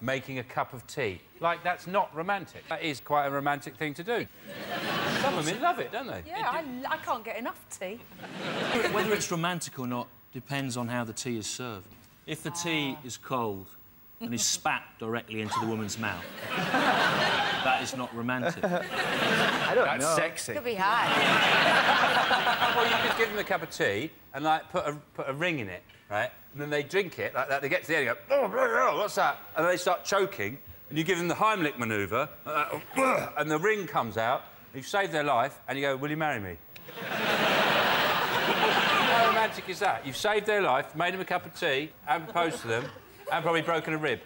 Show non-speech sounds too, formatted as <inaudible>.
making a cup of tea. Like, that's not romantic. That is quite a romantic thing to do. Some women love it, don't they? Yeah, I, I can't get enough tea. Whether it's romantic or not depends on how the tea is served. If the tea ah. is cold and is spat directly into the woman's mouth, that is not romantic. <laughs> I don't That's know. sexy. Could be hard. <laughs> Give them a cup of tea and, like, put a, put a ring in it, right? And then they drink it like that. They get to the end and go, oh, blah, blah, what's that? And they start choking, and you give them the Heimlich manoeuvre, like <sniffs> and the ring comes out. You've saved their life, and you go, will you marry me? <laughs> How romantic is that? You've saved their life, made them a cup of tea, and proposed to them, and probably broken a rib.